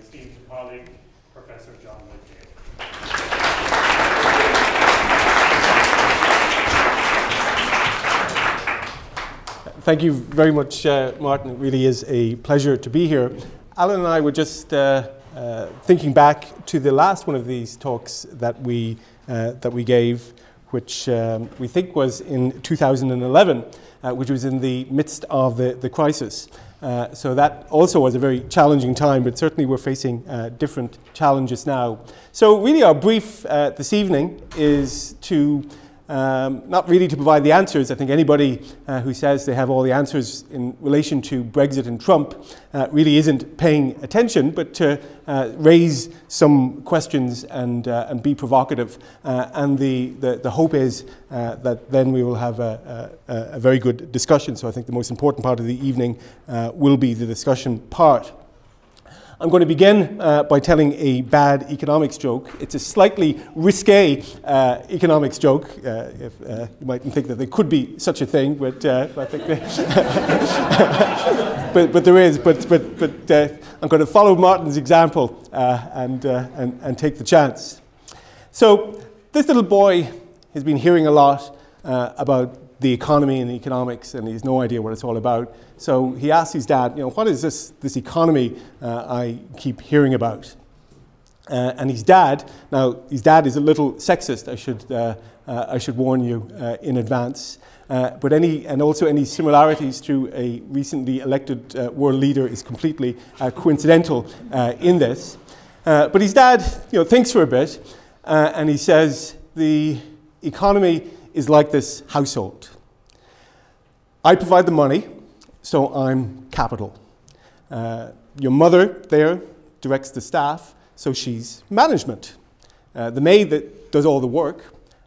esteemed colleague, Professor John McHale. Thank you very much, uh, Martin. It really is a pleasure to be here. Alan and I were just uh, uh, thinking back to the last one of these talks that we, uh, that we gave, which um, we think was in 2011, uh, which was in the midst of the, the crisis. Uh, so that also was a very challenging time, but certainly we're facing uh, different challenges now. So really our brief uh, this evening is to um, not really to provide the answers. I think anybody uh, who says they have all the answers in relation to Brexit and Trump uh, really isn't paying attention, but to uh, raise some questions and, uh, and be provocative. Uh, and the, the, the, hope is uh, that then we will have a, a, a, very good discussion. So I think the most important part of the evening will be the discussion part. I'm going to begin uh, by telling a bad economics joke. It's a slightly risque uh, economics joke. Uh, if, uh, you mightn't think that there could be such a thing, but uh, I think but, but there is. But, but, but uh, I'm going to follow Martin's example and, and, and take the chance. So this little boy has been hearing a lot about the economy and economics, and he has no idea what it's all about. So he asks his dad, you know, what is this, this economy uh, I keep hearing about? Uh, and his dad, now his dad is a little sexist, I should, uh, uh I should warn you uh, in advance. Uh, but any, and also any similarities to a recently elected world leader is completely coincidental in this. but his dad, you know, thinks for a bit, and he says, the economy is like this household. I provide the money, so I'm capital. Uh, your mother there directs the staff, so she's management. Uh, the maid that does all the work,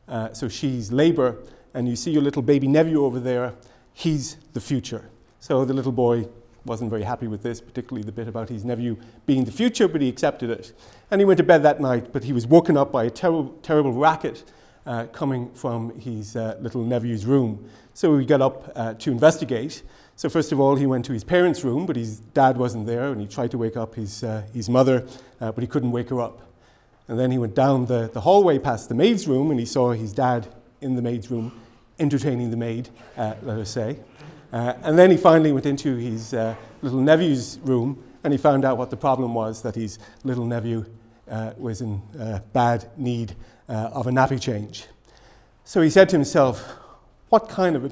uh, so she's labor. And you see your little baby nephew over there, he's the future. So the little boy wasn't very happy with this, particularly the bit about his nephew being the future, but he accepted it. And he went to bed that night, but he was woken up by a terrible, terrible racket uh, coming from his uh, little nephew's room. So we got up uh, to investigate. So first of all, he went to his parents' room, but his dad wasn't there, and he tried to wake up his, uh, his mother, uh, but he couldn't wake her up. And then he went down the, the hallway past the maid's room, and he saw his dad in the maid's room, entertaining the maid, uh, let us say. and then he finally went into his little nephew's room, and he found out what the problem was that his little nephew was in bad need uh, of a nappy change. So he said to himself, what kind, of a,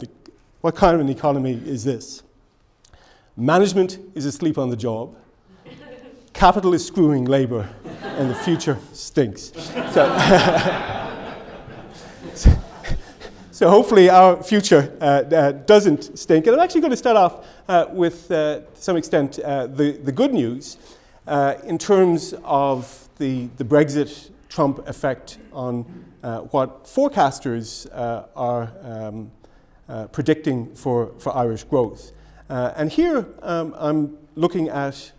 what kind of an economy is this? Management is asleep on the job, capital is screwing labor, and the future stinks. So, so hopefully our future uh, uh, doesn't stink. And I'm actually going to start off uh, with, uh, to some extent, uh, the, the good news uh, in terms of the, the Brexit Trump effect on uh, what forecasters uh, are um, uh, predicting for, for Irish growth. Uh, and here um, I'm looking at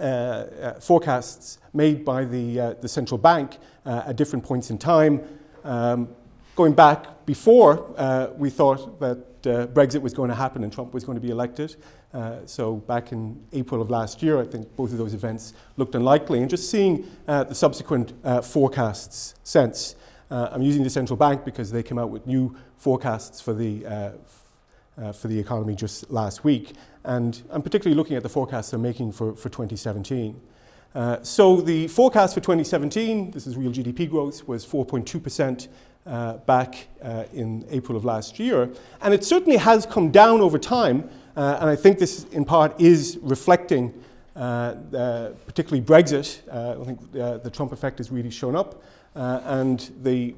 uh, uh, forecasts made by the, the central bank at different points in time. Um, going back before we thought that Brexit was going to happen and Trump was going to be elected, uh, so back in April of last year, I think both of those events looked unlikely. And just seeing uh, the subsequent uh, forecasts since, uh, I'm using the central bank because they came out with new forecasts for the, uh, uh, for the economy just last week. And I'm particularly looking at the forecasts they're making for, for 2017. So the forecast for 2017, this is real GDP growth, was 4.2%. Uh, back uh, in April of last year. And it certainly has come down over time, uh, and I think this, in part, is reflecting uh, particularly Brexit. Uh, I think uh, the Trump effect has really shown up, uh, and the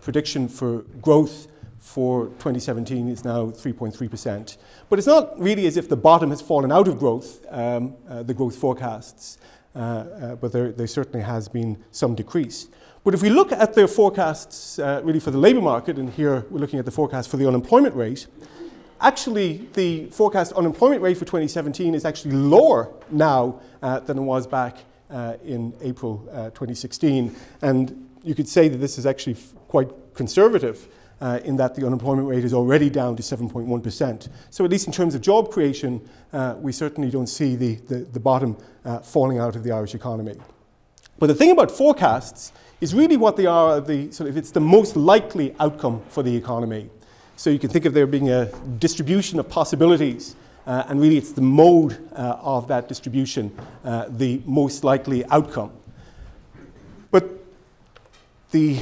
prediction for growth for 2017 is now 3.3%. But it's not really as if the bottom has fallen out of growth, um, the growth forecasts, but there, there certainly has been some decrease. But if we look at the forecasts uh, really for the labour market, and here we're looking at the forecast for the unemployment rate, actually the forecast unemployment rate for 2017 is actually lower now uh, than it was back uh, in April uh, 2016. And you could say that this is actually quite conservative. Uh, in that the unemployment rate is already down to 7.1%. So, at least in terms of job creation, uh, we certainly don't see the, the, the bottom uh, falling out of the Irish economy. But the thing about forecasts is really what they are the sort of it's the most likely outcome for the economy. So you can think of there being a distribution of possibilities, uh, and really it's the mode uh, of that distribution, uh, the most likely outcome. But the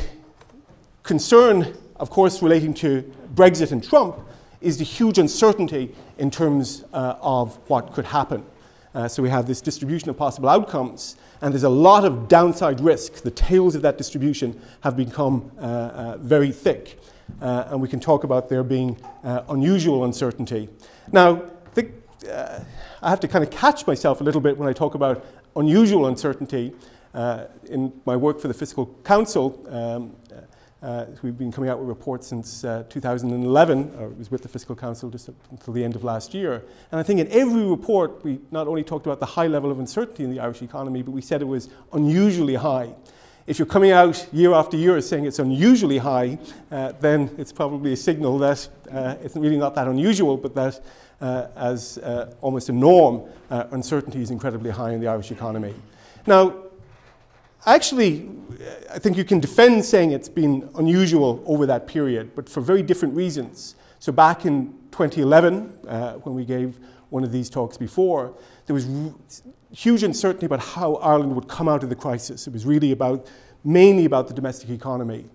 concern, of course, relating to Brexit and Trump is the huge uncertainty in terms uh, of what could happen. Uh, so we have this distribution of possible outcomes, and there's a lot of downside risk. The tails of that distribution have become uh, uh, very thick, uh, and we can talk about there being uh, unusual uncertainty. Now, the, I have to kind of catch myself a little bit when I talk about unusual uncertainty. in my work for the Fiscal Council, um, uh, we've been coming out with reports since uh, 2011, or it was with the Fiscal Council just until the end of last year. And I think in every report, we not only talked about the high level of uncertainty in the Irish economy, but we said it was unusually high. If you're coming out year after year saying it's unusually high, uh, then it's probably a signal that uh, it's really not that unusual, but that uh, as uh, almost a norm, uncertainty is incredibly high in the Irish economy. Now, Actually, I think you can defend saying it's been unusual over that period, but for very different reasons. So back in 2011, uh, when we gave one of these talks before, there was huge uncertainty about how Ireland would come out of the crisis. It was really about, mainly about the domestic economy.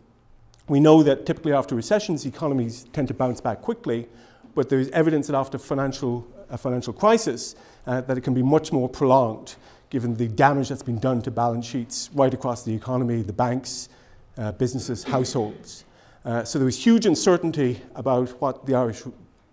We know that typically after recessions, economies tend to bounce back quickly, but there's evidence that after financial, a financial crisis, uh, that it can be much more prolonged given the damage that's been done to balance sheets right across the economy, the banks, uh, businesses, households. Uh, so there was huge uncertainty about what the Irish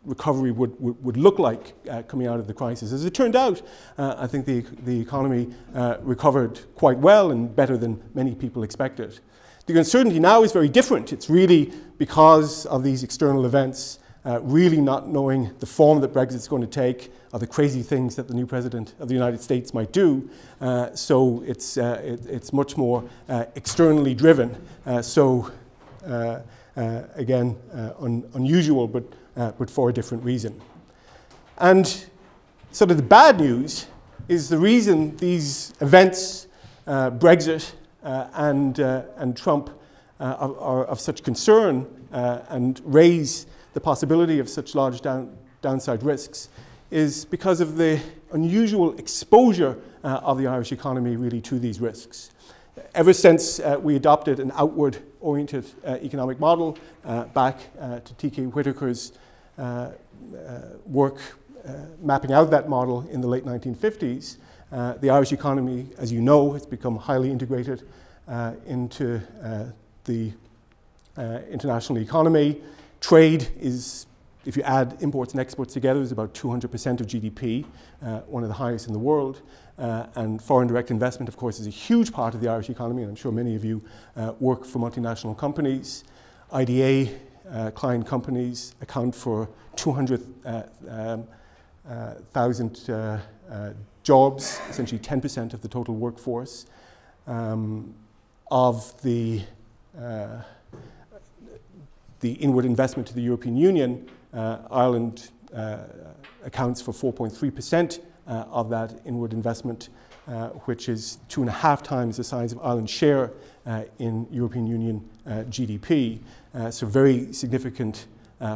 recovery would, would, would look like uh, coming out of the crisis. As it turned out, uh, I think the, the economy uh, recovered quite well and better than many people expected. The uncertainty now is very different. It's really because of these external events uh, really not knowing the form that Brexit is going to take or the crazy things that the new president of the United States might do. Uh, so it's, uh, it, it's much more uh, externally driven. Uh, so uh, again, un unusual, but, but for a different reason. And sort of the bad news is the reason these events, Brexit and, and Trump, are, are, of such concern and raise the possibility of such large down, downside risks is because of the unusual exposure uh, of the Irish economy really to these risks. Ever since uh, we adopted an outward oriented uh, economic model uh, back uh, to T.K. Whitaker's uh, work mapping out that model in the late 1950s, the Irish economy, as you know, has become highly integrated into the international economy. Trade is, if you add imports and exports together, is about 200% of GDP, uh, one of the highest in the world. Uh, and foreign direct investment, of course, is a huge part of the Irish economy, and I'm sure many of you uh, work for multinational companies. IDA uh, client companies account for 200,000 uh, um, uh, jobs, essentially 10% of the total workforce. Um, of the the inward investment to the European Union, uh, Ireland uh, accounts for 4.3% uh, of that inward investment, which is two and a half times the size of Ireland's share in European Union GDP. so, very significant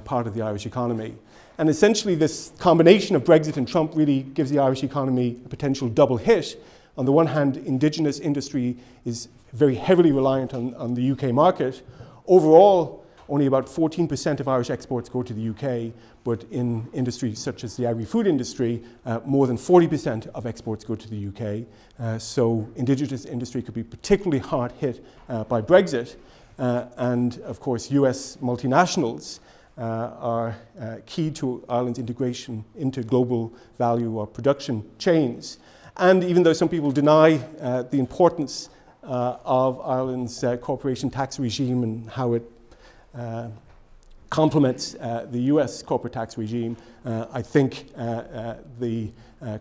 part of the Irish economy. And essentially, this combination of Brexit and Trump really gives the Irish economy a potential double hit. On the one hand, indigenous industry is very heavily reliant on, on the UK market. Overall, only about 14% of Irish exports go to the UK, but in industries such as the agri-food industry, uh, more than 40% of exports go to the UK. Uh, so indigenous industry could be particularly hard hit uh, by Brexit. Uh, and of course, US multinationals uh, are uh, key to Ireland's integration into global value or production chains. And even though some people deny the importance of Ireland's corporation tax regime and how it uh, complements uh, the US corporate tax regime, uh, I think the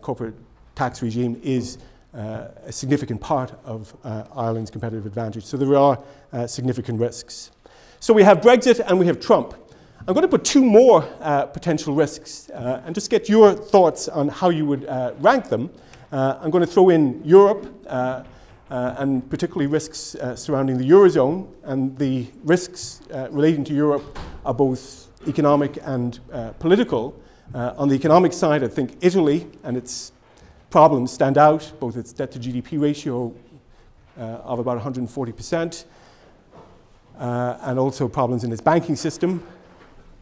corporate tax regime is a significant part of Ireland's competitive advantage. So there are significant risks. So we have Brexit and we have Trump. I'm going to put two more uh, potential risks uh, and just get your thoughts on how you would uh, rank them. Uh, I'm going to throw in Europe uh, uh, and particularly risks surrounding the Eurozone. And the risks relating to Europe are both economic and political. on the economic side, I think Italy and its problems stand out, both its debt to GDP ratio of about 140 percent, and also problems in its banking system,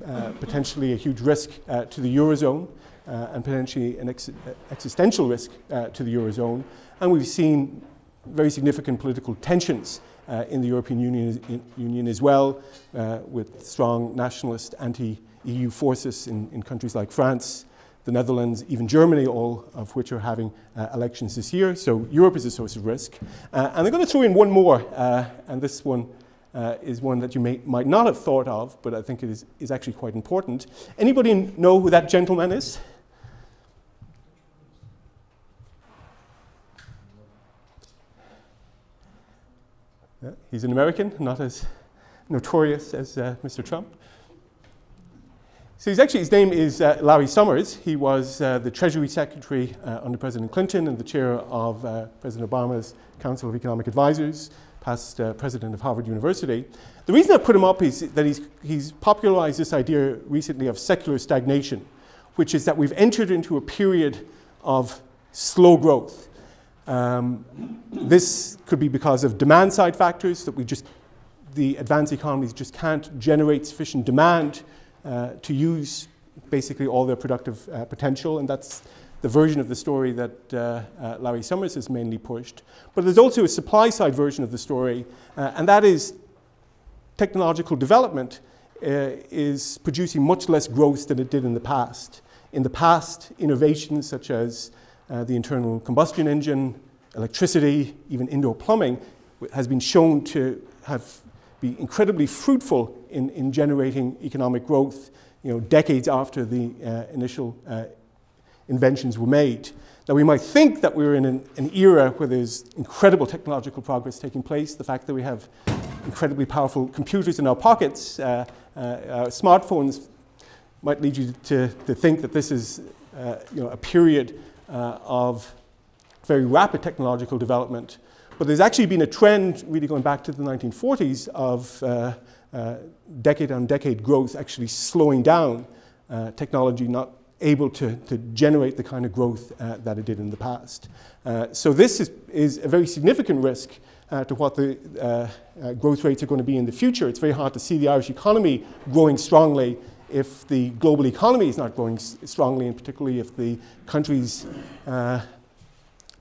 uh, potentially a huge risk uh, to the Eurozone uh, and potentially an ex existential risk uh, to the Eurozone. And we've seen very significant political tensions uh, in the European Union, in, Union as well, with strong nationalist anti-EU forces in, in countries like France, the Netherlands, even Germany, all of which are having uh, elections this year. So Europe is a source of risk. Uh, and I'm going to throw in one more, uh, and this one uh, is one that you may, might not have thought of, but I think it is, is actually quite important. Anybody know who that gentleman is? He's an American, not as notorious as uh, Mr. Trump. So he's actually, his name is uh, Larry Summers. He was uh, the Treasury Secretary uh, under President Clinton and the chair of uh, President Obama's Council of Economic Advisors past president of Harvard University. The reason I put him up is that he's, he's popularized this idea recently of secular stagnation, which is that we've entered into a period of slow growth. Um, this could be because of demand side factors that we just, the advanced economies just can't generate sufficient demand uh, to use basically all their productive uh, potential, and that's the version of the story that uh, uh, Larry Summers has mainly pushed. But there's also a supply side version of the story, uh, and that is technological development uh, is producing much less growth than it did in the past. In the past, innovations such as uh, the internal combustion engine, electricity, even indoor plumbing has been shown to have be incredibly fruitful in, in generating economic growth you know, decades after the uh, initial inventions were made. Now, we might think that we're in an, an, era where there's incredible technological progress taking place. The fact that we have incredibly powerful computers in our pockets, uh, uh, our smartphones, might lead you to, to think that this is uh, you know, a period uh, of very rapid technological development. But there's actually been a trend, really going back to the 1940s, of uh, uh, decade on decade growth actually slowing down, technology not able to, to generate the kind of growth uh, that it did in the past. Uh, so this is, is a very significant risk uh, to what the uh, uh, growth rates are going to be in the future. It's very hard to see the Irish economy growing strongly if the global economy is not growing strongly, and particularly if the countries uh,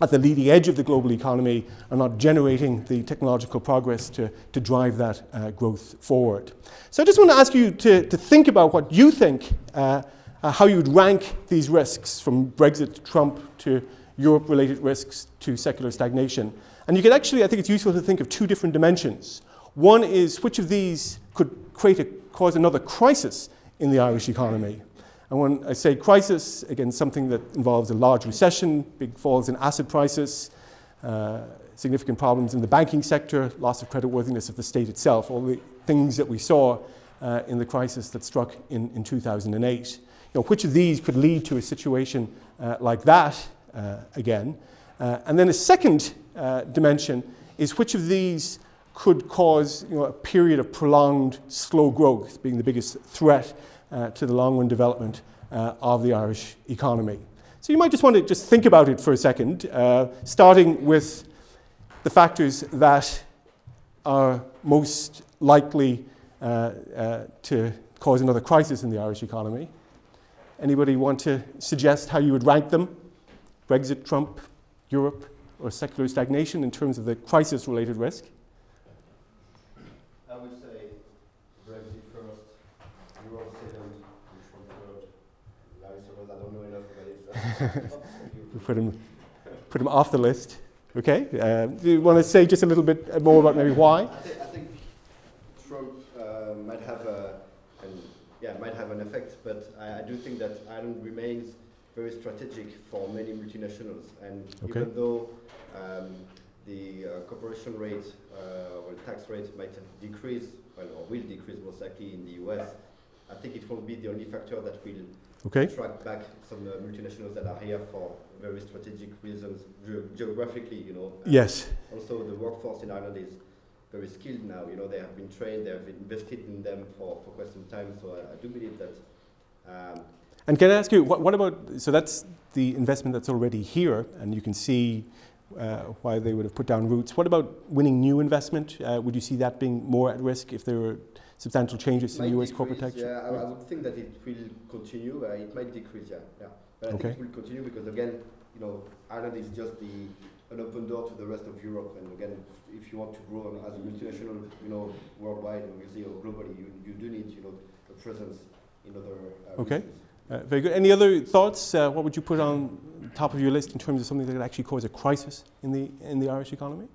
at the leading edge of the global economy are not generating the technological progress to, to drive that uh, growth forward. So I just want to ask you to, to think about what you think uh, uh, how you would rank these risks from Brexit to Trump to Europe related risks to secular stagnation. And you could actually, I think it's useful to think of two different dimensions. One is which of these could create a, cause another crisis in the Irish economy. And when I say crisis, again, something that involves a large recession, big falls in asset prices, uh, significant problems in the banking sector, loss of creditworthiness of the state itself, all the things that we saw uh, in the crisis that struck in, in 2008 know, which of these could lead to a situation uh, like that uh, again? Uh, and then a second uh, dimension is which of these could cause you know, a period of prolonged slow growth, being the biggest threat uh, to the long-run development of the Irish economy. So you might just want to just think about it for a second, starting with the factors that are most likely uh, uh, to cause another crisis in the Irish economy. Anybody want to suggest how you would rank them? Brexit, Trump, Europe, or secular stagnation in terms of the crisis related risk? I would say Brexit first, Europe second, and Trump third. Larry Summers, I don't know enough about it. put, him, put him off the list. Okay. Uh, do you want to say just a little bit more about maybe why? I, th I think Trump uh, might have a yeah, might have an effect, but I, I, do think that Ireland remains very strategic for many multinationals. And okay. even though um, the uh, corporation rate uh, or tax rate might decrease, well, or will decrease most likely in the US, I think it won't be the only factor that will Okay. attract back some uh, multinationals that are here for very strategic reasons, ge- geographically, you know. And Yes. Also, the workforce in Ireland is very skilled now. You know, they have been trained, they have invested in them for, for quite some time. So I, I do believe that. Um, And can I ask you, what, what about, so that's the investment that's already here, and you can see uh, why they would have put down roots. What about winning new investment? Uh, would you see that being more at risk if there were substantial changes might in US corporate decrease, tax? Yeah, I, I would think that it will continue. Uh, it might decrease, yeah, yeah. But I Okay. think it will continue because again, you know, Ireland is just the an open door to the rest of Europe. And again, if you want to grow as a multinational, you know, worldwide, obviously or globally, you, you do need, you know, a presence in other uh, Okay. Uh, very good. Any other thoughts? Uh, what would you put on top of your list in terms of something that could actually cause a crisis in the, in the Irish economy?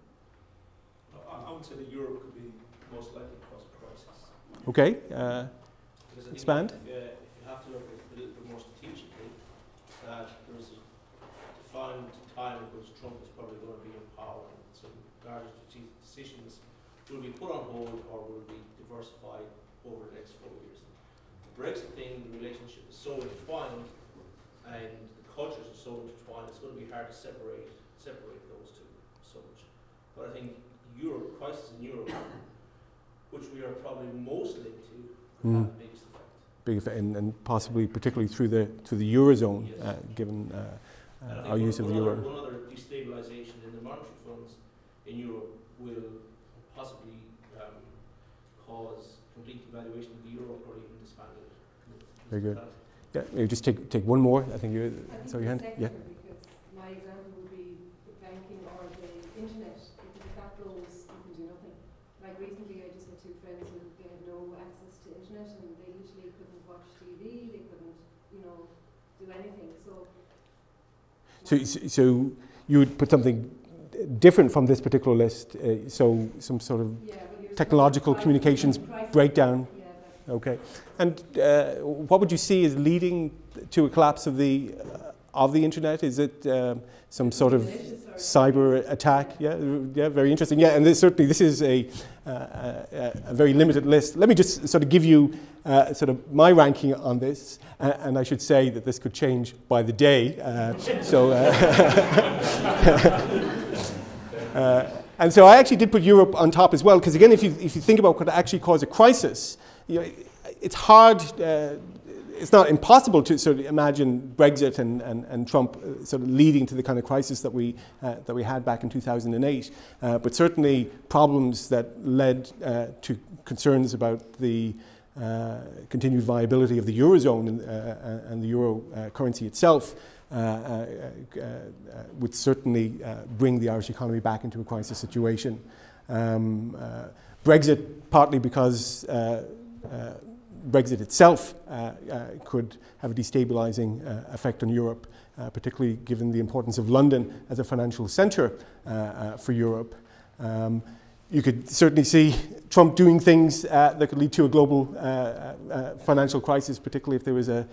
I I would say that Europe could be most likely to cause a crisis. Okay. Uh, Expand. If, uh, you have to look a little bit more strategically, that there's a defined time in which Trump is probably going to be in power, and so large strategic decisions will be put on hold or will be diversified over the next four years. The Brexit thing, the relationship is so intertwined, and the cultures are so intertwined, it's going to be hard to separate separate those two so much. But I think Europe, crisis in Europe, which we are probably most linked to, will have Mm. the biggest effect. big effect, and, and possibly particularly through the to the eurozone, Yes. uh, given uh, uh, our use of the euro. Other, one other destabilisation in the monetary funds in Europe will possibly um, cause complete devaluation of the euro or even disband it. Very good. Yeah, maybe just take take one more. I think you I think saw your hand. second, Yeah. because my example would be the banking or the internet. Because if that goes, you can do nothing. Like recently, I just had two friends who they had no access to internet and they literally couldn't watch TV. They couldn't, you know, do anything. So. So, so you would put something different from this particular list. Uh, so some sort of Yeah, technological communications breakdown. Yeah, Okay. And uh, what would you see as leading to a collapse of the uh, of the internet? Is it um, some sort of cyber attack? Yeah, yeah, very interesting. Yeah, and this, certainly this is a, uh, a, a very limited list. Let me just sort of give you uh, sort of my ranking on this, uh, and I should say that this could change by the day. Uh, so. Uh, uh, and so I actually did put Europe on top as well, because again, if you, if you think about what actually cause a crisis, you know, it's hard, uh, it's not impossible to sort of imagine Brexit and, and, and Trump uh, sort of leading to the kind of crisis that we, uh, that we had back in 2008. Uh, but certainly problems that led uh, to concerns about the uh, continued viability of the Eurozone and, uh, and the Euro currency itself would certainly bring the Irish economy back into a crisis situation. Um, Brexit, partly because Brexit itself uh, uh, could have a destabilizing uh, effect on Europe, particularly given the importance of London as a financial centre uh, for Europe. Um, you could certainly see Trump doing things uh, that could lead to a global uh, uh, financial crisis, particularly if there was a,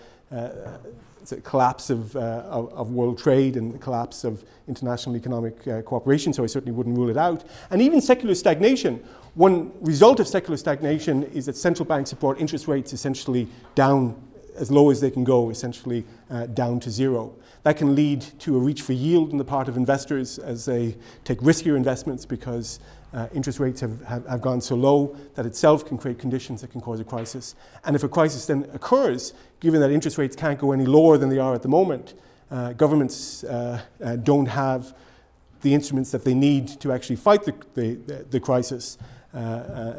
a collapse of, uh, of, of, world trade and the collapse of international economic uh, cooperation. So I certainly wouldn't rule it out. And even secular stagnation. One result of secular stagnation is that central banks brought interest rates essentially down as low as they can go, essentially uh, down to zero. That can lead to a reach for yield on the part of investors as they take riskier investments because uh, interest rates have, have, have, gone so low that itself can create conditions that can cause a crisis. And if a crisis then occurs, given that interest rates can't go any lower than they are at the moment, uh, governments uh, don't have the instruments that they need to actually fight the, the, the, crisis, uh,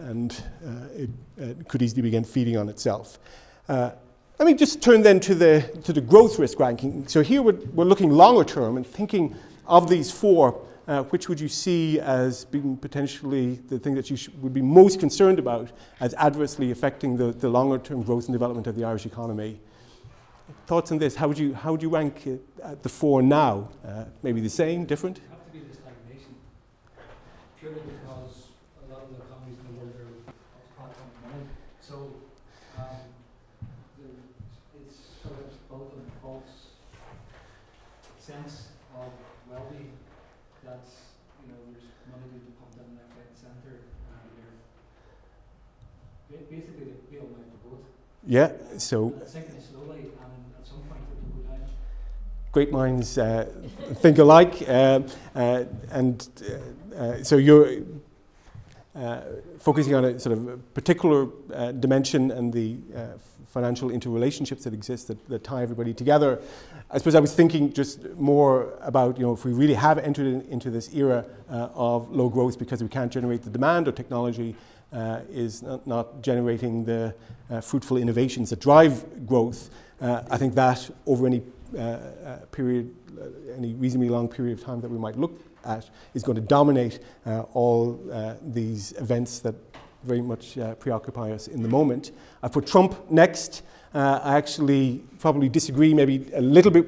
and uh, it, it, could easily begin feeding on itself. Uh, let me just turn then to the, to the growth risk ranking. So here we're, we're looking longer term and thinking of these four uh, which would you see as being potentially the thing that you would be most concerned about as adversely affecting the, the longer term growth and development of the Irish economy? Thoughts on this? How would you, how would you rank the four now? Uh, maybe the same, different? It have to be the stagnation, purely because a lot of the economies in the world are hot on money. So um, the, it's sort of both a false sense of well-being that's, you know, there's centre, uh, they're ba- basically they bail them out the boat. Yeah, so slowly, and at some point it will go down. great minds uh, think alike. Uh, uh, and uh, uh, so you're uh, focusing on a sort of particular uh, dimension and the uh, financial interrelationships that exist that, that tie everybody together. I suppose I was thinking just more about, you know, if we really have entered in, into this era uh, of low growth because we can't generate the demand or technology uh, is not, not generating the uh, fruitful innovations that drive growth, uh, I think that over any uh, uh, period, uh, any reasonably long period of time that we might look at, is going to dominate all these events that very much preoccupy us in the moment. I put Trump next. I actually probably disagree maybe a little bit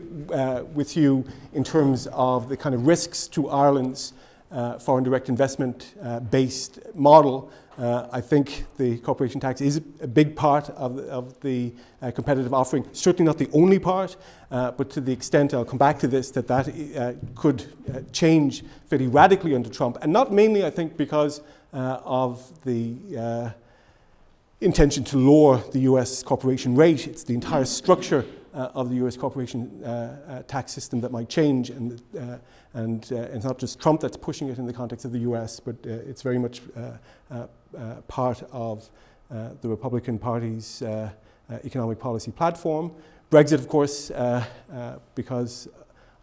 with you in terms of the kind of risks to Ireland's uh, foreign direct investment uh, based model. Uh, I think the corporation tax is a big part of the, of the uh, competitive offering. Certainly not the only part, uh, but to the extent, I'll come back to this, that that uh, could change very radically under Trump. And not mainly, I think, because of the intention to lower the US corporation rate. It's the entire structure uh, of the US corporation uh, uh, tax system that might change. And, uh, and uh, it's not just Trump that's pushing it in the context of the US, but it's very much part of the Republican Party's economic policy platform. Brexit, of course, because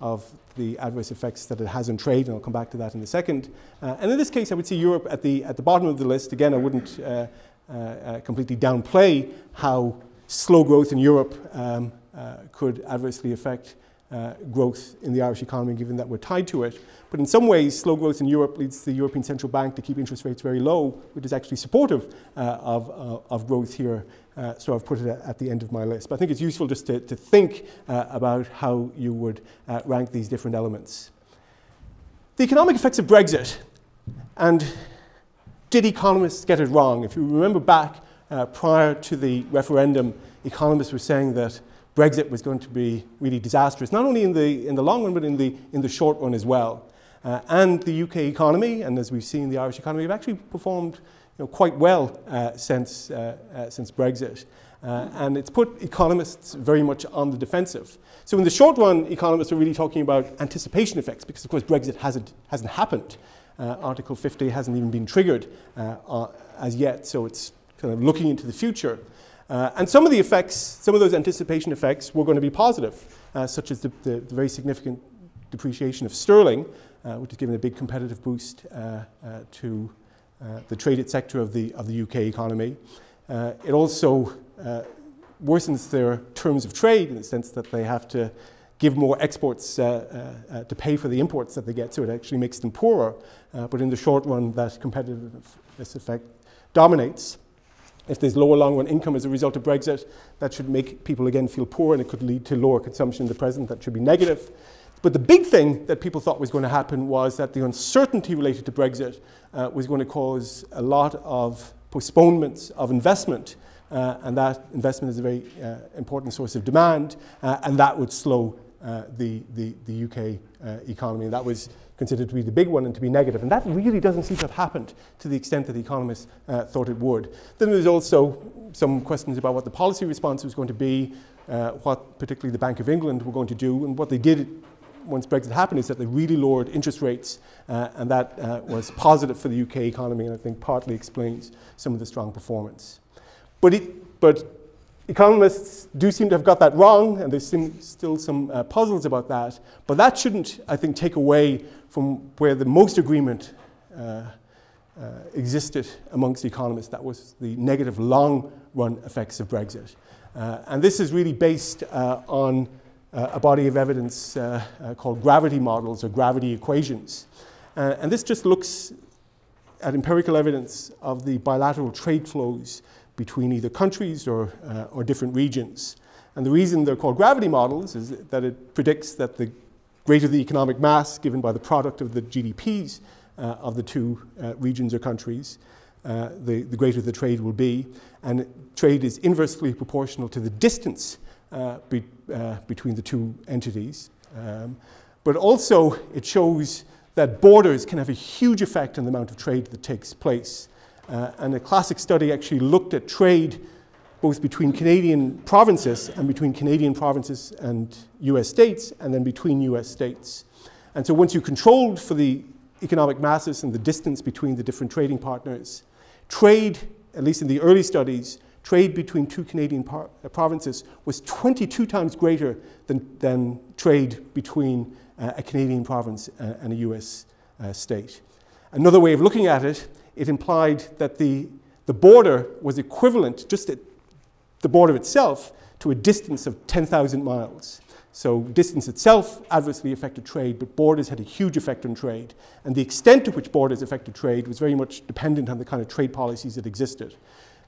of the adverse effects that it has on trade, and I'll come back to that in a second. Uh, and in this case, I would see Europe at the, at the bottom of the list. Again, I wouldn't uh, uh, completely downplay how slow growth in Europe um, could adversely affect uh, growth in the Irish economy, given that we're tied to it. But in some ways, slow growth in Europe leads the European Central Bank to keep interest rates very low, which is actually supportive uh, of, uh, of growth here. Uh, so I've put it at, the end of my list. But I think it's useful just to, to think uh, about how you would uh, rank these different elements. The economic effects of Brexit, and did economists get it wrong? If you remember back uh, prior to the referendum, economists were saying that Brexit was going to be really disastrous, not only in the, in the long run, but in the, in the short run as well. Uh, and the UK economy, and as we've seen, the Irish economy have actually performed you know, quite well uh, since, uh, uh, since Brexit. Uh, and it's put economists very much on the defensive. So in the short run, economists are really talking about anticipation effects because, of course, Brexit hasn't, hasn't happened. Uh, Article 50 hasn't even been triggered as yet, so it's kind of looking into the future. Uh, and some of the effects, some of those anticipation effects were going to be positive, uh, such as the, the, the, very significant depreciation of sterling, uh, which has given a big competitive boost uh, uh, to uh, the traded sector of the, of the UK economy. it also worsens their terms of trade in the sense that they have to give more exports to pay for the imports that they get, so it actually makes them poorer. but in the short run, that competitiveness effect dominates. If there's lower long run income as a result of Brexit, that should make people again feel poor and it could lead to lower consumption in the present. That should be negative. But the big thing that people thought was going to happen was that the uncertainty related to Brexit uh, was going to cause a lot of postponements of investment. Uh, and that investment is a very uh, important source of demand, uh, and that would slow uh, the, the, the, UK uh, economy. And that was considered to be the big one and to be negative. And that really doesn't seem to have happened to the extent that the economists uh, thought it would. Then there's also some questions about what the policy response was going to be, uh, what particularly the Bank of England were going to do, and what they did once Brexit happened is that they really lowered interest rates, uh, and that uh, was positive for the UK economy, and I think partly explains some of the strong performance. But, it, but economists do seem to have got that wrong, and there's still some uh, puzzles about that. But that shouldn't, I think, take away from where the most agreement uh, uh, existed amongst economists. That was the negative long run effects of Brexit. Uh, and this is really based uh, on uh, a body of evidence called gravity models or gravity equations. and this just looks at empirical evidence of the bilateral trade flows between either countries or, uh, or different regions. And the reason they're called gravity models is that it predicts that the greater the economic mass given by the product of the GDPs uh, of the two uh, regions or countries, uh, the, the greater the trade will be. And trade is inversely proportional to the distance uh, be, uh, between the two entities. Um, but also, it shows that borders can have a huge effect on the amount of trade that takes place. Uh, and a classic study actually looked at trade both between Canadian provinces and between Canadian provinces and US states, and then between US states. And so once you controlled for the economic masses and the distance between the different trading partners, trade, at least in the early studies, trade between two Canadian uh, provinces was 22 times greater than, than trade between uh, a Canadian province uh, and a US uh, state. Another way of looking at it, it implied that the, the border was equivalent, just at the border itself, to a distance of 10,000 miles. So distance itself adversely affected trade, but borders had a huge effect on trade. And the extent to which borders affected trade was very much dependent on the kind of trade policies that existed.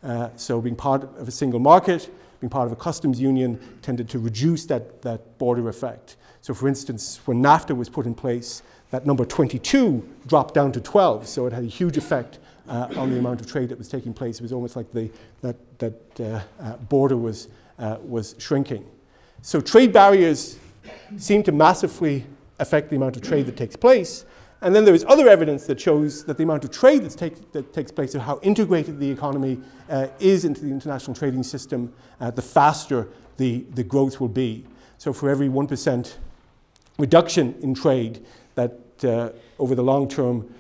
Uh, so being part of a single market, being part of a customs union tended to reduce that, that border effect. So for instance, when NAFTA was put in place, that number 22 dropped down to 12, so it had a huge effect uh, on the amount of trade that was taking place. It was almost like the, that, that uh, uh border was, uh, was shrinking. So trade barriers seem to massively affect the amount of trade that takes place. And then there is other evidence that shows that the amount of trade take, that takes place, or how integrated the economy uh, is into the international trading system, uh, the faster the, the growth will be. So for every 1% reduction in trade, that over the long term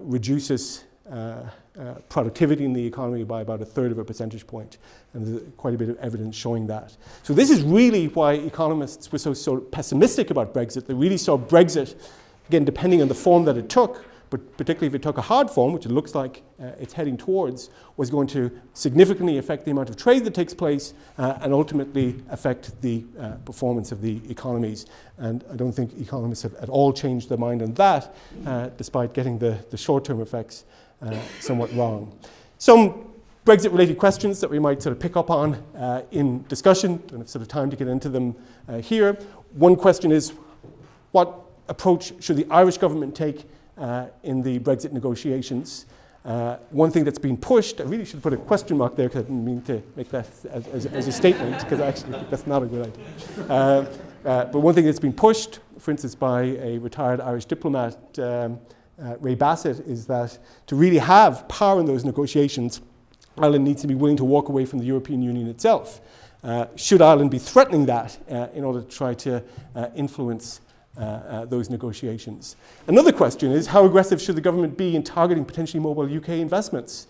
reduces uh, uh, productivity in the economy by about a third of a percentage point. And there's quite a bit of evidence showing that. So this is really why economists were so, so pessimistic about Brexit. They really saw Brexit, again, depending on the form that it took, but particularly if it took a hard form, which it looks like uh, it's heading towards, was going to significantly affect the amount of trade that takes place uh, and ultimately affect the uh, performance of the economies. And I don't think economists have at all changed their mind on that, uh, despite getting the, the short term effects somewhat wrong. Some Brexit related questions that we might sort of pick up on uh, in discussion. Don't have sort of time to get into them uh, here. One question is what approach should the Irish government take uh, in the Brexit negotiations? Uh, one thing that's been pushed, I really should put a question mark there because I didn't mean to make that as, as, as a statement because actually that's not a good idea. Uh, but one thing that's been pushed, for instance, by a retired Irish diplomat, um, uh, Ray Bassett is that to really have power in those negotiations, Ireland needs to be willing to walk away from the European Union itself. Uh, should Ireland be threatening that uh, in order to try to uh, influence uh, uh, those negotiations? Another question is how aggressive should the government be in targeting potentially mobile UK investments?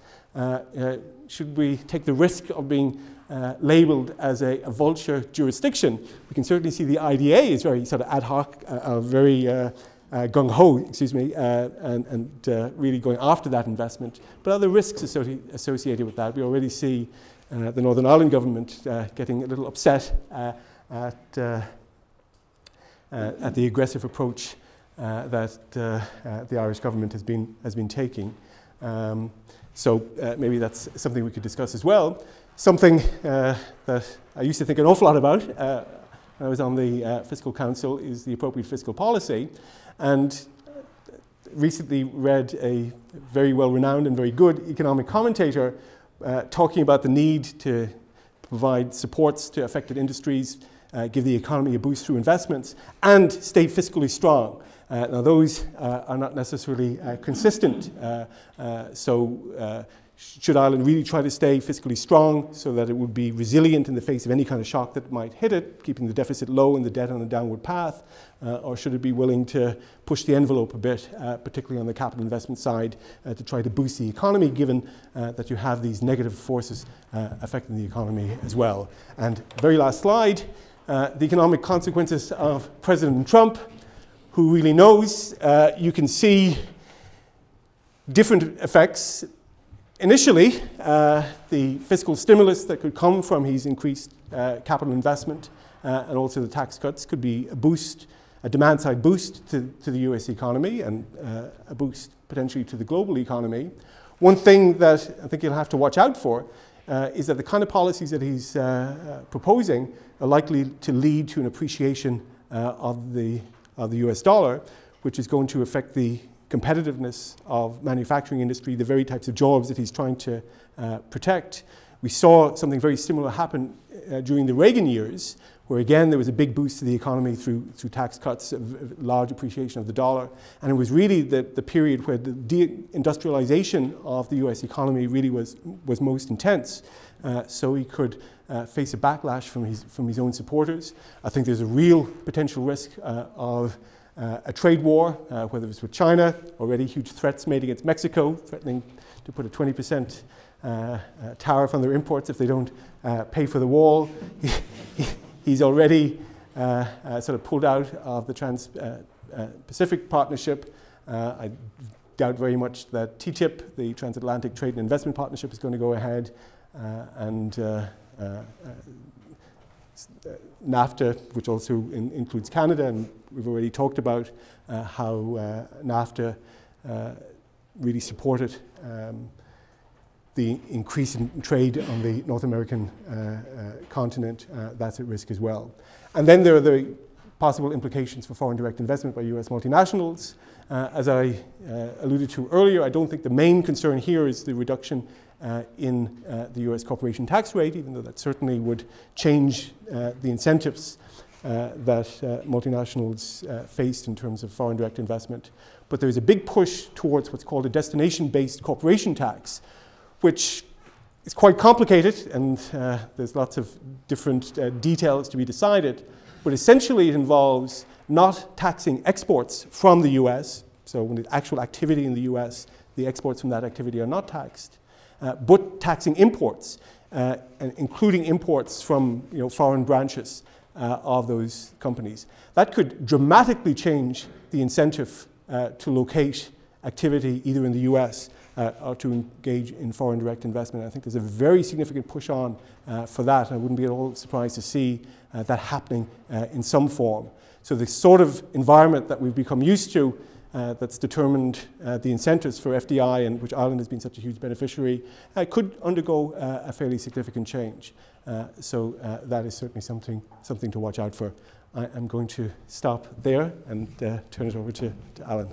should we take the risk of being uh, labelled as a, a, vulture jurisdiction. We can certainly see the IDA is very sort of ad hoc, uh, very uh, uh, gung ho, excuse me, uh, and, and uh, really going after that investment. But other risks associ associated with that. We already see uh, the Northern Ireland government uh, getting a little upset uh, at, at the aggressive approach that the Irish government has been, has been taking. Um, so maybe that's something we could discuss as well. Something that I used to think an awful lot about when I was on the Fiscal Council is the appropriate fiscal policy. And recently read a very well renowned and very good economic commentator uh, talking about the need to provide supports to affected industries, uh, give the economy a boost through investments, and stay fiscally strong. Uh, now, those uh, are not necessarily uh, consistent. Uh, so, should Ireland really try to stay fiscally strong so that it would be resilient in the face of any kind of shock that might hit it, keeping the deficit low and the debt on a downward path? Uh, or should it be willing to push the envelope a bit, uh, particularly on the capital investment side, uh, to try to boost the economy, given uh, that you have these negative forces uh, affecting the economy as well? And very last slide uh, the economic consequences of President Trump. Who really knows? you can see different effects Initially, uh, the fiscal stimulus that could come from his increased uh, capital investment uh, and also the tax cuts could be a boost, a demand side boost to, to the US economy and uh, a boost potentially to the global economy. One thing that I think you'll have to watch out for uh, is that the kind of policies that he's uh, proposing are likely to lead to an appreciation of, the, of the US dollar, which is going to affect the competitiveness of manufacturing industry, the very types of jobs that he's trying to uh, protect, We saw something very similar happen uh, during the Reagan years, where again there was a big boost to the economy through, through tax cuts, large appreciation of the dollar. And it was really the, the period where the deindustrialization of the US economy really was, was most intense. Uh, so he could uh, face a backlash from his, from his own supporters. I think there's a real potential risk uh, of uh, a trade war, uh, whether it's with China, already huge threats made against Mexico, threatening to put a 20% uh, tariff on their imports if they don't pay for the wall. he's already sort of pulled out of the Trans Pacific Partnership. I doubt very much that TTIP, the Transatlantic Trade and Investment Partnership, is going to go ahead. Uh, and uh, uh, NAFTA, which also in, includes Canada, and we've already talked about how NAFTA really supported um, the increase in trade on the North American uh, uh, continent, uh, that's at risk as well. And then there are the possible implications for foreign direct investment by US multinationals. as I alluded to earlier, I don't think the main concern here is the reduction uh, in uh, the US corporation tax rate, even though that certainly would change uh, the incentives uh, that uh, multinationals uh, faced in terms of foreign direct investment. But there's a big push towards what's called a destination based corporation tax, which is quite complicated and there's lots of different details to be decided. But essentially, it involves not taxing exports from the US. So, when the actual activity in the US, the exports from that activity are not taxed but taxing imports, uh, and including imports from you know, foreign branches uh, of those companies. That could dramatically change the incentive uh, to locate activity either in the US uh, or to engage in foreign direct investment. I think there's a very significant push on uh, for that. I wouldn't be at all surprised to see that happening in some form. So the sort of environment that we've become used to uh, that's determined uh, the incentives for FDI, and which Ireland has been such a huge beneficiary, uh, could undergo uh, a fairly significant change. Uh, so uh, that is certainly something, something to watch out for. I am going to stop there and turn it over to, to Alan.